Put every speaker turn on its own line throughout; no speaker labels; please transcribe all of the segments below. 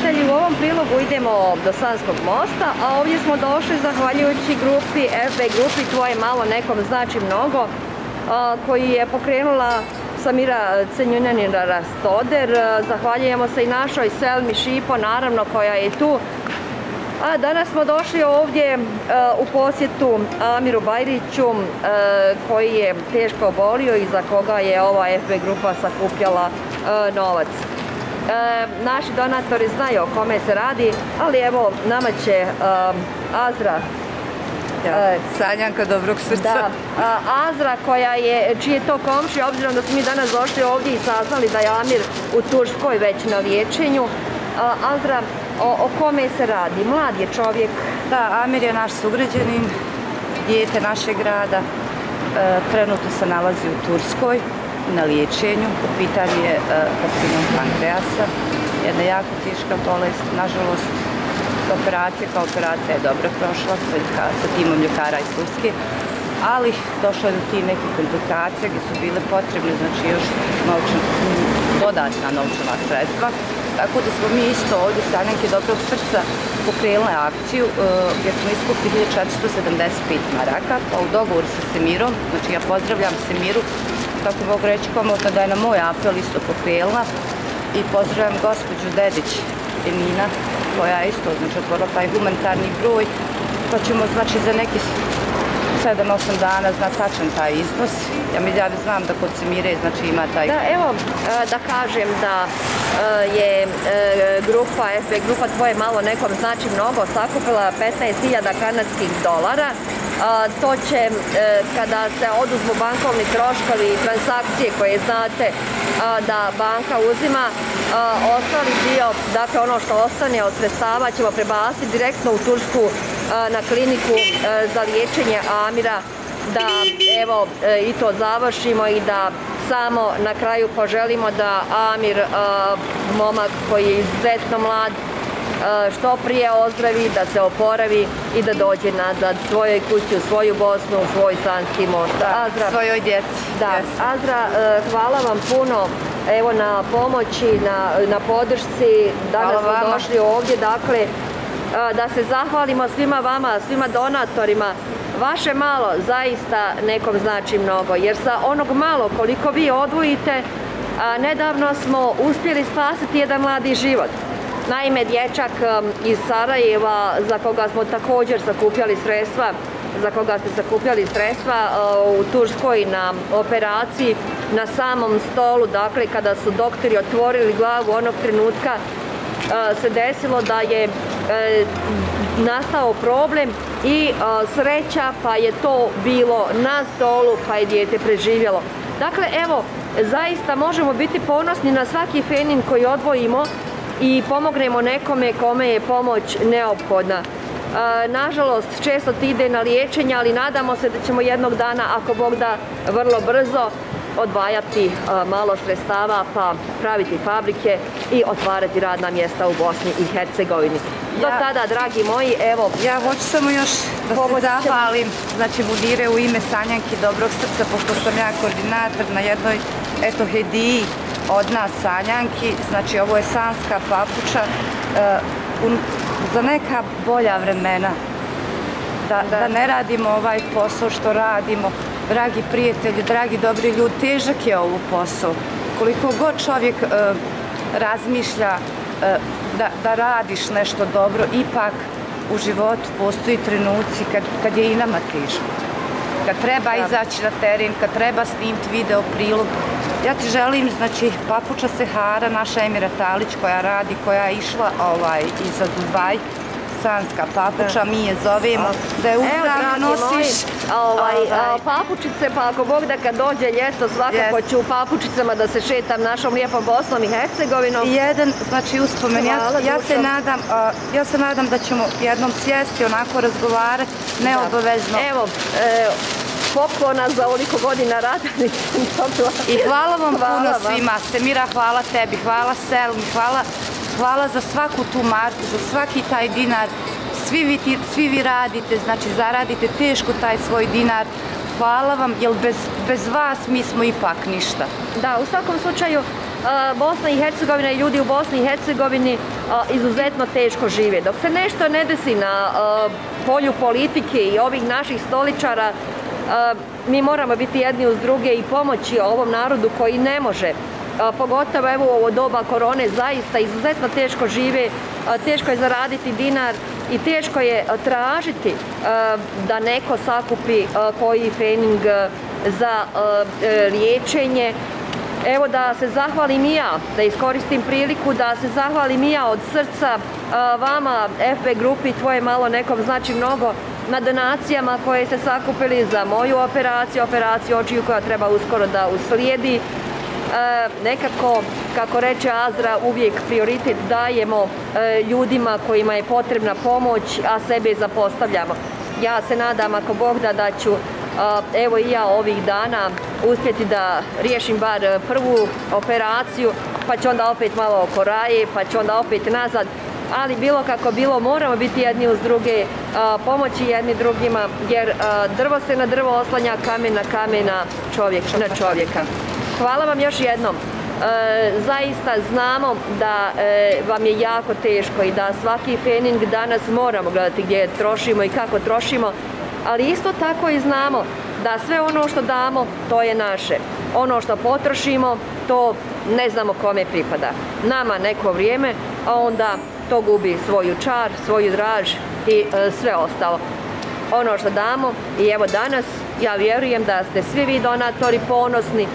gledatelji, u ovom prilogu idemo do Sanskog mosta, a ovdje smo došli zahvaljujući grupi, FB grupi Tvoje malo nekom znači mnogo, koji je pokrenula Samira Cenjunjanina Rastoder. Zahvaljujemo se i našoj Selmi Šipo, naravno, koja je tu. A danas smo došli ovdje u posjetu Amiru Bajriću, koji je teško obolio i za koga je ova FB grupa sakupljala novac. E, naši donatori znaju o kome se radi, ali evo nama će Azra
e, Sanjanka dobrog srca.
Da, Azra koja je, čiji je to komši, obzirom da smo mi danas došli ovdje i saznali da je Amir u Turskoj već na liječenju. Azra, o, kome se radi? Mlad je čovjek.
Da, Amir je naš sugrađanin, dijete našeg grada. E, trenutno se nalazi u Turskoj na liječenju. U pitanju je e, karcinom pankreasa, jedna jako teška bolest. Nažalost, operacija kao operacija je dobro prošla sa timom ljekara iz Turske, ali došlo je do tih nekih komplikacija gdje su bile potrebne znači još dodatna novčana sredstva. Tako da smo mi isto ovdje sa neke dobrog srca pokrenuli akciju e, gdje smo iskupili 1475 maraka, pa u dogovoru sa Semirom, znači ja pozdravljam Semiru tako mogu reći komotno da je na moj apel isto pokrenula i pozdravljam gospođu Dedić Emina koja je isto znači otvorila taj humanitarni broj pa ćemo znači za neki 7-8 dana zna tačan taj iznos. Ja mi ja znam da kod Semire znači ima taj...
Da, evo e, da kažem da je e, grupa, FB grupa Tvoje malo nekom znači mnogo sakupila 15.000 kanadskih dolara. To će kada se oduzmu bankovni troškovi i transakcije koje znate da banka uzima, ostali dio, dakle ono što ostane od sredstava ćemo prebaciti direktno u Tursku na kliniku za liječenje Amira da evo i to završimo i da samo na kraju poželimo da Amir, momak koji je izuzetno mlad, što prije ozdravi, da se oporavi i da dođe nazad svojoj kući, u svoju Bosnu, u svoj sanski most.
Azra, svojoj djeci.
Da, Azra, e, hvala vam puno evo na pomoći, na, podršci. Danas smo došli ovdje, dakle, e, da se zahvalimo svima vama, svima donatorima. Vaše malo zaista nekom znači mnogo, jer sa onog malo koliko vi odvojite, nedavno smo uspjeli spasiti jedan mladi život. Naime, dječak iz Sarajeva za koga smo također sakupljali sredstva, za koga ste sakupljali sredstva u Turskoj na operaciji na samom stolu, dakle kada su doktori otvorili glavu onog trenutka se desilo da je nastao problem i sreća pa je to bilo na stolu pa je dijete preživjelo. Dakle, evo, zaista možemo biti ponosni na svaki fenin koji odvojimo i pomognemo nekome kome je pomoć neophodna. E, nažalost, često ti ide na liječenje, ali nadamo se da ćemo jednog dana, ako Bog da, vrlo brzo odvajati e, malo sredstava pa praviti fabrike i otvarati radna mjesta u Bosni i Hercegovini. Do tada, dragi moji, evo...
Ja hoću samo još da se zahvalim, znači Budire u ime Sanjanki Dobrog srca, pošto sam ja koordinator na jednoj eto hediji od nas sanjanki, znači ovo je sanska papuča e, za neka bolja vremena. Da, ne radimo ovaj posao što radimo. Dragi prijatelji, dragi dobri ljudi, težak je ovo posao. Koliko god čovjek e, razmišlja e, da, radiš nešto dobro, ipak u životu postoji trenuci kad, je i nama teško. Kad treba izaći na teren, kad treba snimiti video prilog, ja ti želim, znači, papuča Sehara, naša Emira Talić koja radi, koja je išla ovaj, i za Dubaj, sanska papuča, mi je zovemo, da je uzdravlja nosiš.
Ovaj, ovaj. papučice, pa ako Bog da kad dođe ljeto, svakako ću u papučicama da se šetam našom lijepom Bosnom i Hercegovinom.
Jedan, znači uspomen, ja, se nadam, ja se nadam da ćemo jednom sjesti, onako razgovarati, neobavezno.
Evo, e, poklona za oliko godina rada
I hvala vam puno svima. Semira, hvala tebi, hvala Selmi, hvala, hvala za svaku tu marku, za svaki taj dinar. Svi vi, svi vi radite, znači zaradite teško taj svoj dinar. Hvala vam, jer bez, bez vas mi smo ipak ništa.
Da, u svakom slučaju Bosna i Hercegovina i ljudi u Bosni i Hercegovini izuzetno teško žive. Dok se nešto ne desi na polju politike i ovih naših stoličara, mi moramo biti jedni uz druge i pomoći ovom narodu koji ne može pogotovo evo u ovo doba korone zaista izuzetno teško žive, teško je zaraditi dinar i teško je tražiti da neko sakupi koji fening za e, liječenje. Evo da se zahvalim i ja, da iskoristim priliku da se zahvalim i ja od srca vama, FB grupi, tvoje malo nekom znači mnogo, na donacijama koje ste sakupili za moju operaciju, operaciju očiju koja treba uskoro da uslijedi. E, nekako, kako reče Azra, uvijek prioritet dajemo e, ljudima kojima je potrebna pomoć, a sebe zapostavljamo. Ja se nadam, ako Bog da, da ću evo i ja ovih dana uspjeti da riješim bar prvu operaciju, pa ću onda opet malo oko raje, pa ću onda opet nazad. Ali bilo kako bilo, moramo biti jedni uz druge, pomoći jedni drugima, jer drvo se na drvo oslanja, kamen na kamena, čovjek na čovjeka. Hvala vam još jednom. E, zaista znamo da e, vam je jako teško i da svaki fening danas moramo gledati gdje trošimo i kako trošimo, ali isto tako i znamo da sve ono što damo, to je naše. Ono što potrošimo, to ne znamo kome pripada. Nama neko vrijeme, a onda to gubi svoju čar, svoju draž i e, sve ostalo. Ono što damo i evo danas, ja vjerujem da ste svi vi donatori ponosni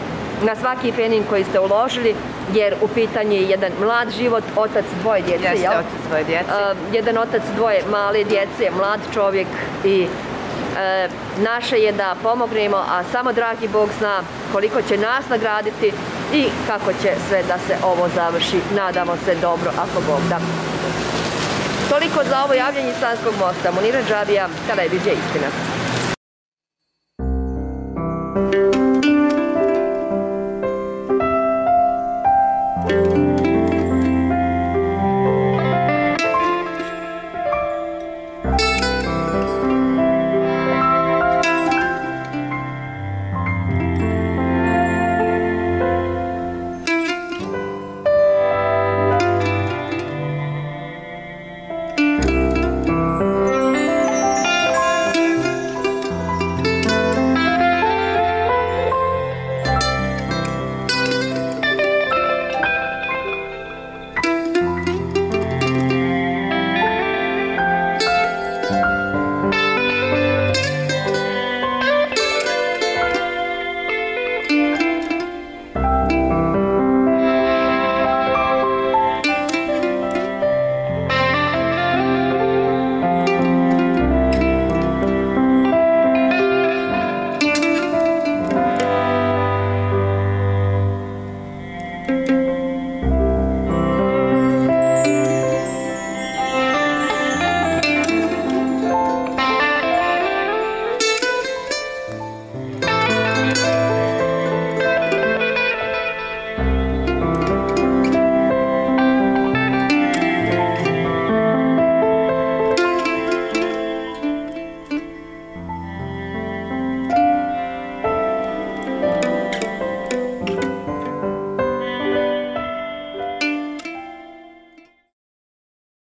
na svaki fenin koji ste uložili, jer u pitanju je jedan mlad život, otac dvoje djece,
Jeste, otac dvoje djece.
jedan otac dvoje male djece, mlad čovjek i e, naše je da pomognemo, a samo dragi Bog zna koliko će nas nagraditi i kako će sve da se ovo završi. Nadamo se dobro ako Bog da. Toliko za ovo javljanje Sanskog mosta. Munira Džabija, televizija Istina.